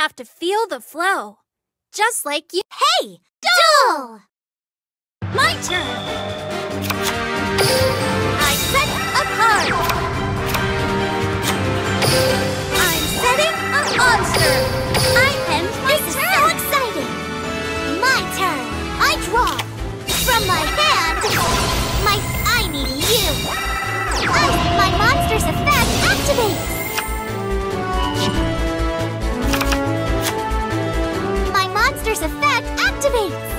Have to feel the flow. Just like you. Hey! Duel! My turn. activates!